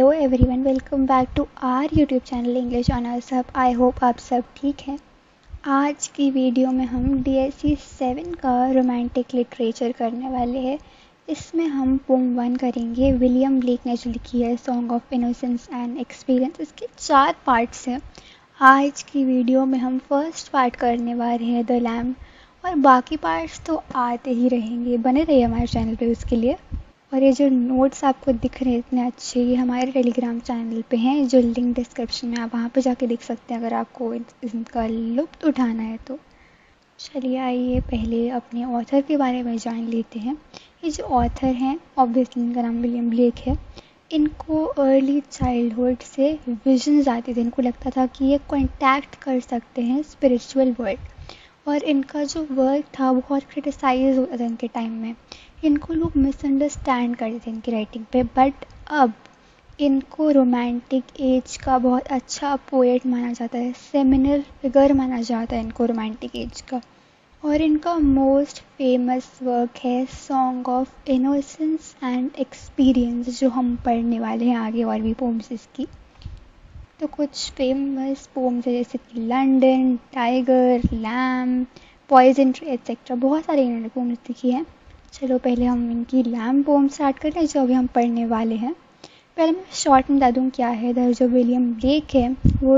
Hello everyone welcome back to our YouTube channel English honour सब I hope आप सब ठीक हैं। आज की वीडियो में हम डी एस सी सेवन का रोमांटिक लिटरेचर करने वाले हैं। इसमें हम पोम वन करेंगे। विलियम ब्लेक ने जो लिखी है song of innocence and experience इसके चार पार्ट्स हैं। आज की वीडियो में हम फ़र्स्ट पार्ट करने वाले हैं द लैम्प और बाकी पार्ट्स तो आते ही रहेंगे। बने रहिए हमारे चैनल पे उसके लिए। और ये जो नोट्स आपको दिख रहे हैं इतने अच्छे, ये हमारे टेलीग्राम चैनल पे हैं। जो लिंक डिस्क्रिप्शन में आप वहाँ पे जाके देख सकते हैं, अगर आपको इनका लुप्त उठाना है तो। चलिए आइए, पहले अपने ऑथर के बारे में जान लेते हैं। ये जो ऑथर हैं ऑब्वियसली इनका नाम विलियम ब्लेक है। इनको अर्ली चाइल्डहुड से विजन्स आते थे। इनको लगता था कि ये कॉन्टैक्ट कर सकते हैं स्पिरिचुअल वर्ल्ड और इनका जो वर्क था बहुत क्रिटिसाइज होता था इनके टाइम में। इनको लोग मिसअंडरस्टैंड करते थे इनकी राइटिंग पे बट अब इनको रोमांटिक एज का बहुत अच्छा पोएट माना जाता है सेमिनल फिगर माना जाता है इनको रोमांटिक एज का। और इनका मोस्ट फ़ेमस वर्क है song of innocence and experience जो हम पढ़ने वाले हैं आगे और भी पोम्स इसकी। तो कुछ फ़ेमस पोम्स है, जैसे कि London tiger lamb poison tree etcetera बहुत सारे इन्होंने पोम्स लिखी हैं। चलो पहले हम इनकी लैम पोम स्टार्ट करते हैं जो अभी हम पढ़ने वाले हैं। पहले मैं शॉर्ट में बता दूँ क्या है। इधर जो विलियम ब्लेक है, वो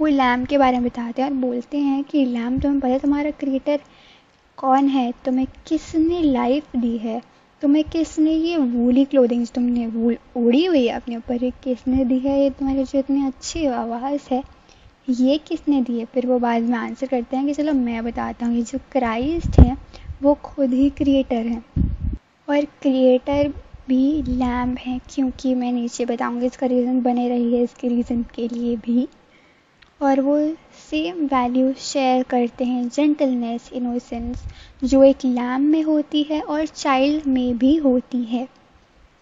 वो लैम के बारे में बताते हैं और बोलते हैं कि लैम तुम्हें पता है तुम्हारा क्रिएटर कौन है? तुम्हें किसने लाइफ दी है? तुम्हें किसने ये वूली क्लोथिंग्स तुमने वूल ओढ़ी हुई है अपने ऊपर, ये किसने दी है? ये तुम्हारी जो इतनी अच्छी आवाज़ है। ये किसने दी है? फिर वो बाद में आंसर करते हैं कि चलो मैं बताता हूँ, ये जो क्राइस्ट है वो खुद ही क्रिएटर हैं। और क्रिएटर भी लैम्ब हैं, क्योंकि मैं नीचे बताऊँगी इसका रीज़न बने रही है इसके रीज़न के लिए भी। और वो सेम वैल्यू शेयर करते हैं जेंटलनेस इनोसेंस जो एक लैम्ब में होती है और चाइल्ड में भी होती है।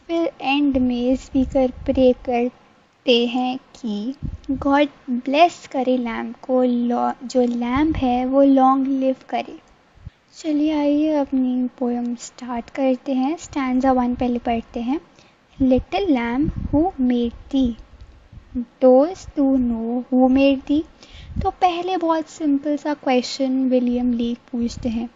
फिर एंड में स्पीकर प्रे करते हैं कि गॉड ब्लेस करे लैम्ब को जो लैम्ब है वो लॉन्ग लिव करे। चलिए आइए, अपनी पोएम स्टार्ट करते हैं। स्टैंडा वन पहले पढ़ते हैं। Little lamb who made thee dost thou know who made thee तो पहले बहुत सिंपल सा क्वेश्चन विलियम लीग पूछते हैं।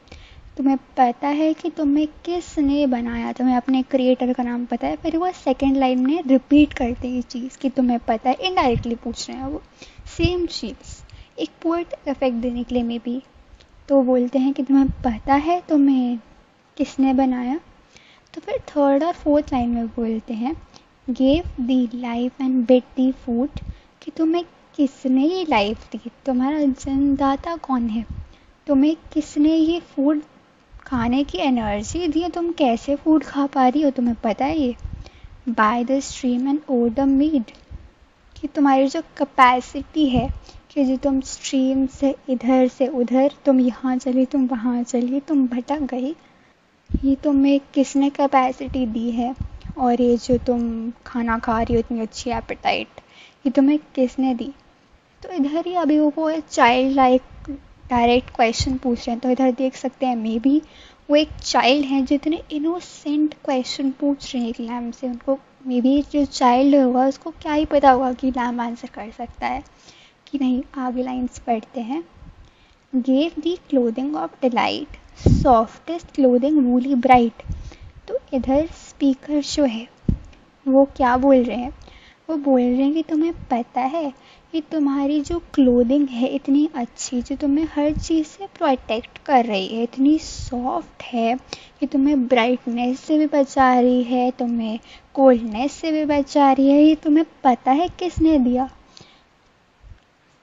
तुम्हें पता है कि तुम्हें किसने बनाया? तुम्हें अपने क्रिएटर का नाम पता है? फिर वो सेकेंड लाइन में रिपीट करते हैं ये चीज़ कि। तुम्हें पता है इनडायरेक्टली पूछ रहे हैं वो। सेम चीज़ एक पोइट इफ़ेक्ट देने के लिए मे बी तो बोलते हैं कि तुम्हें पता है तुम्हें किसने बनाया? तो फिर थर्ड और फोर्थ लाइन में बोलते हैं gave thee life and bid thee food कि तुम्हें किसने ये लाइफ दी? तुम्हारा जन्मदाता कौन है? तुम्हें किसने ये फ़ूड खाने की एनर्जी दी तुम कैसे फ़ूड खा पा रही हो? तुम्हें पता है ये? By the stream and o'er the mead कि तुम्हारी जो कैपेसिटी है कि जो तुम स्ट्रीम से इधर से उधर, तुम यहाँ चली, तुम वहाँ चली, तुम भटक गई, ये तुम्हें किसने कैपेसिटी दी है? और ये जो तुम खाना खा रही हो, इतनी अच्छी एपेटाइट ये तुम्हें किसने दी? तो इधर ही अभी वो चाइल्ड लाइक डायरेक्ट क्वेश्चन पूछ रहे हैं। तो इधर देख सकते हैं मे बी वो एक चाइल्ड हैं जो इतने इनोसेंट क्वेश्चन पूछ रहे हैं एक लैम से, उनको मे बी जो चाइल्ड होगा, उसको क्या ही पता होगा कि लैम आंसर कर सकता है कि नहीं, आगे लाइन्स पढ़ते हैं। Gave thee clothing of delight softest clothing woolly bright तो इधर स्पीकर जो है, वो क्या बोल रहे हैं? वो बोल रहे हैं कि तुम्हें पता है कि तुम्हारी जो क्लोदिंग है इतनी अच्छी, जो तुम्हें हर चीज़ से प्रोटेक्ट कर रही है, इतनी सॉफ्ट है कि तुम्हें ब्राइटनेस से भी बचा रही है, तुम्हें कोल्डनेस से भी बचा रही है, ये तुम्हें पता है किसने दिया?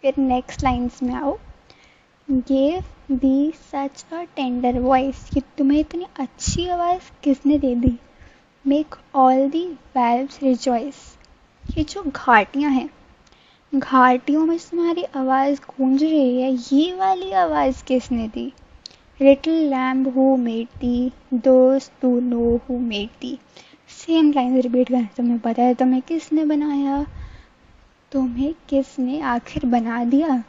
फिर नेक्स्ट लाइन्स में आओ। Gave thee such a tender voice कि तुम्हें इतनी अच्छी आवाज़ किसने दे दी? Make all the vales rejoice ये जो घाटियाँ हैं घाटियों में तुम्हारी आवाज़ गूंज रही है। ये वाली आवाज़ किसने दी? Little lamb who thee dost thou know who thee same line repeat कर तुम्हें पता है तुम्हें किसने बनाया? तुम्हें किसने आखिर बना दिया?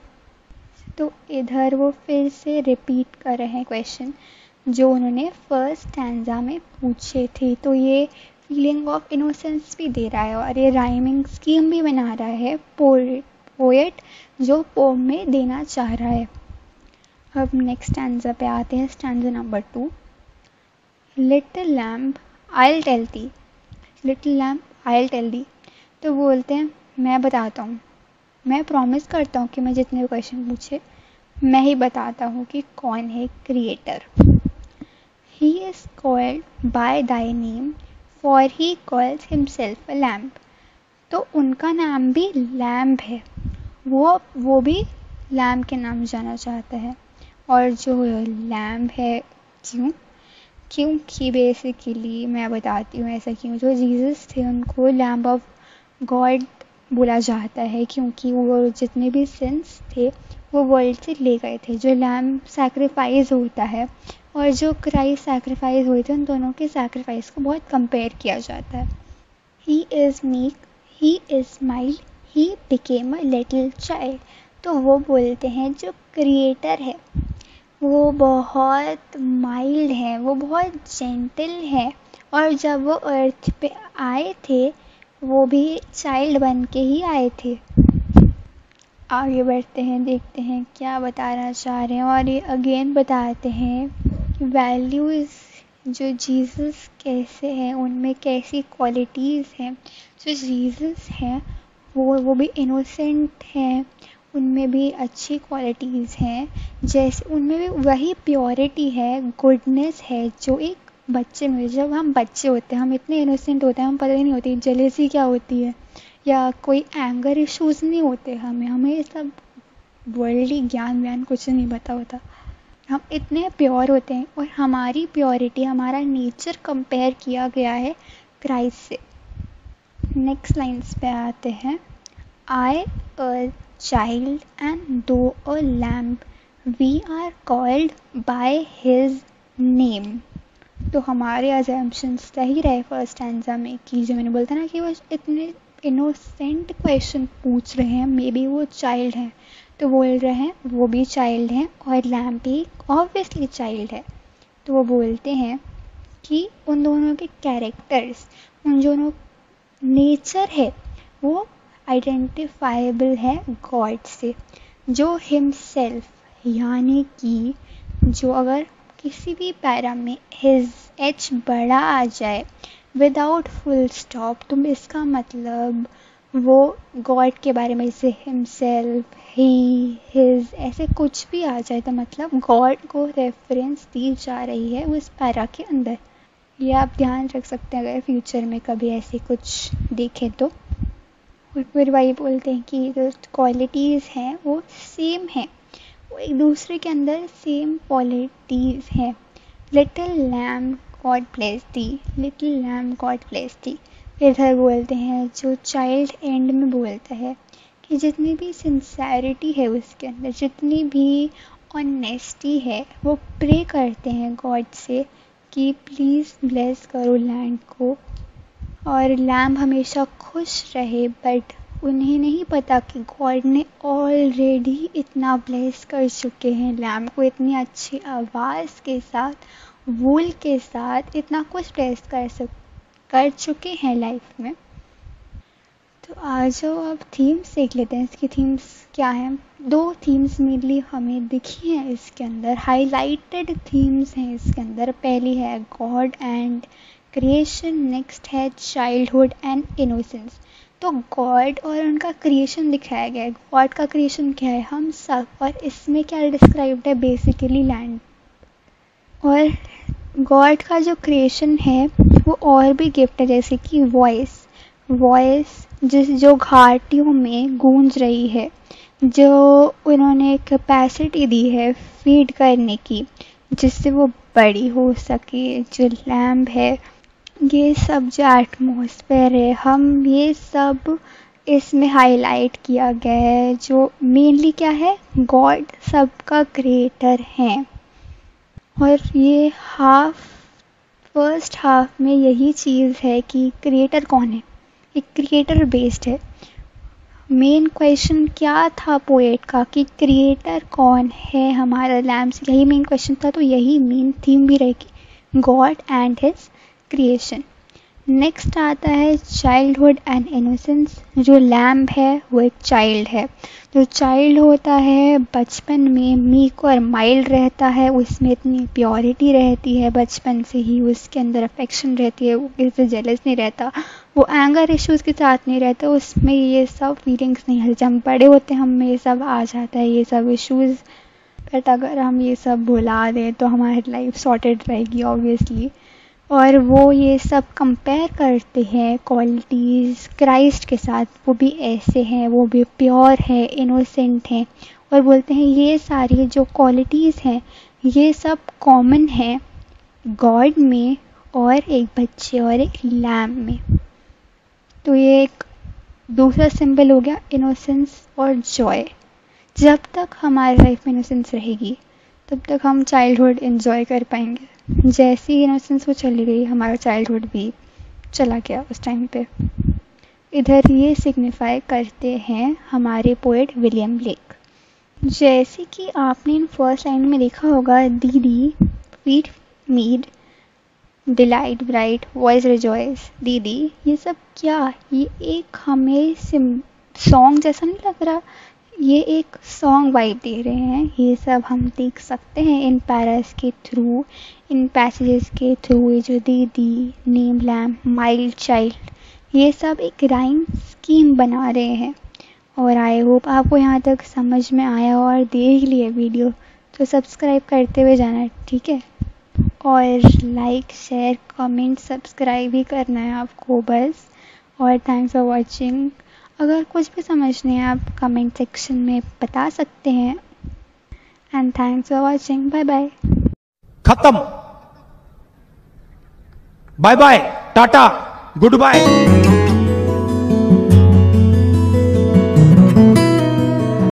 तो इधर वो फिर से रिपीट कर रहे हैं क्वेश्चन जो उन्होंने फ़र्स्ट स्टैंडा में पूछे थे। तो ये फीलिंग ऑफ़ इनोसेंस भी दे रहा है और ये राइमिंग स्कीम भी बना रहा है पोएट जो पोम में देना चाह रहा है। अब नेक्स्ट स्टैंडा पे आते हैं stanza number two little lamb I tell thee little lamb I tell thee तो बोलते हैं, मैं बताता हूँ। मैं प्रॉमिस करता हूँ कि मैं जितने भी क्वेश्चन पूछे, मैं ही बताता हूँ कि कौन है creator he is called by thy name for he calls himself a lamb तो उनका नाम भी लैम्प है। वो वो भी लैम्प के नाम जाना चाहता है। और जो लैम्प है, क्यों? क्योंकि बेसिकली मैं बताती हूँ ऐसा क्यों? जो जीसस थे, उनको लैम्प ऑफ़ गॉड बोला जाता है। क्योंकि वो जितने भी सिंस थे वो वर्ल्ड से ले गए थे, जो लैम सेक्रीफाइस होता है और जो क्राइस्ट सेक्रीफाइस हुए थे, उन दोनों के सेक्रीफाइस को बहुत कंपेयर किया जाता है। He is meek he is smile he became a little child तो वो बोलते हैं जो क्रिएटर है, वो बहुत माइल्ड है, वो बहुत जेंटल है और जब वो अर्थ पे आए थे, वो भी चाइल्ड बन के ही आए थे। आगे बढ़ते हैं, देखते हैं क्या बताना चाह रहे हैं और ये अगेन बताते हैं कि वैल्यूज़ जो जीसस कैसे हैं, उनमें कैसी क्वालिटीज़ हैं। जो जीसस हैं, वो वो भी इनोसेंट हैं, उनमें भी अच्छी क्वालिटीज़ हैं। जैसे उनमें भी वही प्योरिटी है गुडनेस है, जो एक बच्चे में, जब हम बच्चे होते हैं, हम इतने इनोसेंट होते हैं, हम पता ही नहीं होती जलेसी क्या होती है। या कोई एंगर इश्यूज़ नहीं होते हमें हमें सब वर्ल्डली ज्ञान व्यान कुछ नहीं पता होता। हम इतने प्योर होते हैं और हमारी प्योरिटी हमारा नेचर कंपेयर किया गया है क्राइस्ट से। नेक्स्ट लाइन्स पे आते हैं। आई a child and thou a lamb we are called by his name तो हमारे अजम्पन्स सही रहे फ़र्स्ट एंजा में कि जो मैंने बोलता ना कि वो इतने इनोसेंट क्वेश्चन पूछ रहे हैं मे बी वो चाइल्ड हैं। तो बोल रहे हैं, वो भी चाइल्ड हैं और लैम्प भी ऑब्वियसली चाइल्ड है। तो वो बोलते हैं कि उन दोनों के कैरेक्टर्स उन दोनों नेचर है, वो आइडेंटिफाइबल है गॉड से। जो हिमसेल्फ यानी कि जो अगर किसी भी पैरा में हिज एच बड़ा आ जाए विदाउट फुल स्टॉप तुम इसका मतलब वो गॉड के बारे में, जैसे हिमसेल्फ ही हिज ऐसे कुछ भी आ जाए तो मतलब गॉड को रेफरेंस दी जा रही है उस पैरा के अंदर। ये आप ध्यान रख सकते हैं अगर फ्यूचर में कभी ऐसे कुछ देखें तो। और फिर वही बोलते हैं कि जो क्वालिटीज़ हैं वो सेम हैं। वो एक दूसरे के अंदर सेम क्वालिटीज़ हैं। Little lamb God bless thee little lamb God bless thee इधर बोलते हैं, जो चाइल्ड एंड में बोलता है कि जितनी भी सिंसेरिटी है उसके अंदर, जितनी भी ऑनेस्टी है, वो प्रे करते हैं गॉड से कि प्लीज़ ब्लेस करो लैंड को। और लैम्प हमेशा खुश रहे बट उन्हें नहीं पता कि गॉड ने ऑलरेडी इतना ब्लेस कर चुके हैं लैम्प को इतनी अच्छी आवाज़ के साथ वूल के साथ इतना कुछ ब्लेस कर सक, कर चुके हैं लाइफ में। तो आ जाओ अब थीम्स देख लेते हैं। इसकी थीम्स क्या हैं? दो थीम्स मेनली हमें दिखी हैं इसके अंदर। हाईलाइटेड थीम्स हैं इसके अंदर। पहली है गॉड एंड क्रिएशन नेक्स्ट है चाइल्डहुड एंड इनोसेंस तो गॉड और उनका क्रिएशन दिखाया गया है। गॉड का क्रिएशन क्या है? हम सब और इसमें क्या डिस्क्राइब्ड है? बेसिकली लैंड और गॉड का जो क्रिएशन है, वो और भी गिफ्ट है, जैसे कि वॉइस वॉइस जिस, जो घाटियों में गूंज रही है, जो उन्होंने कैपेसिटी दी है फ़ीड करने की, जिससे वो बड़ी हो सके, जो लैम्प है, ये सब जो एटमोसफेयर है, हम ये सब इसमें हाईलाइट किया गया है, जो मेनली क्या है? गॉड सबका क्रिएटर है। और ये हाफ़ फ़र्स्ट हाफ़ में यही चीज़ है कि क्रिएटर कौन है? एक क्रिएटर बेस्ड है। मेन क्वेश्चन क्या था पोएट का कि क्रिएटर कौन है हमारा लैम्स यही मेन क्वेश्चन था तो यही मेन थीम भी रहेगी। God and his creation next आता है चाइल्डहुड एंड इनोसेंस जो लैम्ब है, वो एक चाइल्ड है। जो चाइल्ड होता है, बचपन में मीक और माइल्ड रहता है, उसमें इतनी प्योरिटी रहती है, बचपन से ही उसके अंदर अफेक्शन रहती है, वो किसी से जेलस नहीं रहता, वो एंगर इश्यूज़ के साथ नहीं रहता, उसमें ये सब फीलिंग्स नहीं जब हम बड़े होते हैं, हमें ये सब आ जाता है, ये सब इश्यूज़ बट अगर हम ये सब भुला दें तो हमारी लाइफ सॉर्टेड रहेगी ऑब्वियसली और वो ये सब कंपेयर करते हैं क्वालिटीज़ क्राइस्ट के साथ। वो भी ऐसे हैं, वो भी प्योर है इनोसेंट हैं और बोलते हैं ये सारी जो क्वालिटीज़ हैं, ये सब कॉमन है गॉड में और एक बच्चे और एक लैम में। तो ये एक दूसरा सिंबल हो गया इनोसेंस और जॉय जब तक हमारी लाइफ में इनोसेंस रहेगी, तब तक हम चाइल्डहुड इन्जॉय कर पाएँगे। जैसी इनोसेंस वो चली गई, हमारा चाइल्डहुड भी चला गया उस टाइम पे। इधर ये सिग्निफाई करते हैं हमारे पोएट विलियम ब्लेक जैसे कि आपने इन फ़र्स्ट लाइन में देखा होगा, दीदी feed mead delight bright voice rejoice दीदी, ये सब क्या? ये एक हमें सॉन्ग जैसा नहीं लग रहा? ये एक सॉन्ग वाइब दे रहे हैं। ये सब हम देख सकते हैं इन पैरास के थ्रू इन पैसेजेस के थ्रू ये जो दीदी नेम लैम माइल्ड चाइल्ड ये सब एक राइम स्कीम बना रहे हैं। और आई होप आपको यहाँ तक समझ में आया और देख लिया वीडियो तो सब्सक्राइब करते हुए जाना, ठीक है? और लाइक शेयर कमेंट सब्सक्राइब भी करना है आपको, बस। और थैंक्स फॉर वॉचिंग अगर कुछ भी समझ नहीं आप कमेंट सेक्शन में बता सकते हैं। And thanks for watching bye bye खत्म। Bye bye tata goodbye